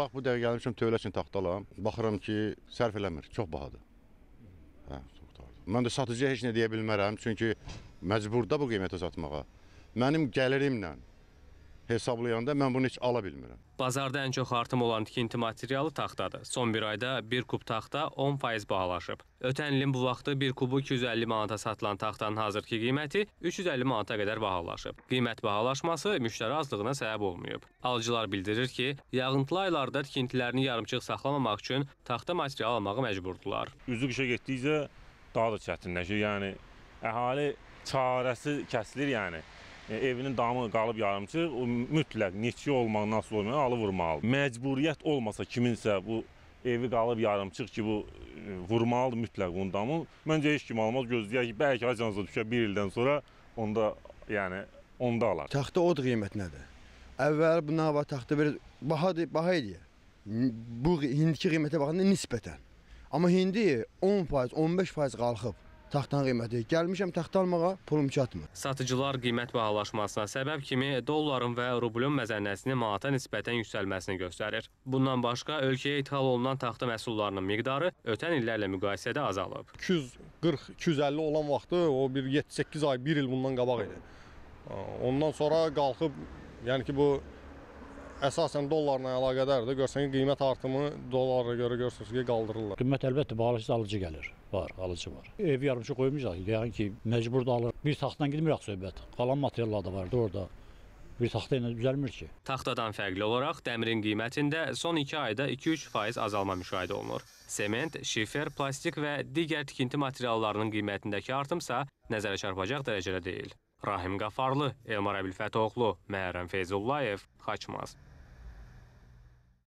Bax bu dəqiqə gəlmişəm tövlə üçün taxtalam. Baxıram ki, sərf eləmir, çox bahadır. Hə, çox bahadır. Mən də satıcıya heç nə deyə bilmərəm, çünki məcburda bu qiymətə satmağa. Mənim gəlirimlə hesablayanda mən bunu heç ala bilmirəm. Bazarda ən çox artım olan tikinti materialı taxtadır. Son bir ayda bir kub taxta 10% bahalaşıb. Ötən ilin bu vaxtı bir kubu 250 manata satılan taxtanın hazırki qiyməti 350 manata qədər bahalaşıb. Qiymət bahalaşması müştəri azlığına səbəb olmayıb. Alıcılar bildirir ki, yağıntılı aylarda tikintilərini yarımçıq saxlamamaq üçün taxta material almağa məcburdular. üzü qışa getdikcə daha da çətinləşir. Yəni əhali çarəsi kəsilir yəni. E, Evinin damı qalıb yarımçıq, o mütləq neçə olmaq, nasıl olmaq alı vurmalı. Məcburiyyət olmasa kiminsə bu evi qalıb yarımçıq ki, bu e, vurmalıdır mütləq bunun damı. Məncə heç kim almaz, gözləyər ki, bəlkə acansa düşə 1 ildən sonra onda yəni onda alar. Taxta od qiymətinədir. Əvvəl buna var taxta bir bahadır, baha idi. Bu indiki qiymətə baxanda nisbətən. Amma indi 10%, 15% qalxıb taxtanın qiyməti. Gəlmişəm taxta almağa, pulum çatmır. Satıcılar qiymət bahalaşmasına səbəb kimi dolların və rublun məzənnəsinin manata nisbətən yüksəlməsini göstərir. Bundan başqa ölkəyə ithal olunan taxta məhsullarının miqdarı ötən illərlə müqayisədə azalıb. 240-250 olan vaxtı o bir 7-8 ay, 1 il bundan qabaq idi. Ondan sonra qalxıb, yəni ki bu əsasən dollarla əlaqədardır. Görsən ki, qiymət artımı dollara görə görürsünüz ki, qaldırırlar. Qiymət əlbəttə bahalaşsa alıcı gəlir. Var, alıcı var. Ev yarımçıq qoymayacaq. Yəni ki, məcbur da alır. Bir taxtdan gitmir söhbət. Qalan materiallar da vardı orada. Bir taxta ilə düzəlmir ki. Taxtadan fərqli olaraq dəmirin qiymətində son 2 ayda 2-3% azalma müşahidə olunur. Sement, şifer, plastik və digər tikinti materiallarının qiymətindəki artımsa nəzərə çarpacaq dərəcədə deyil. Rahim Qafarlı, Elmar Əbilfətoğlu, Məhərrəm Feyzullayev, Xaçmaz.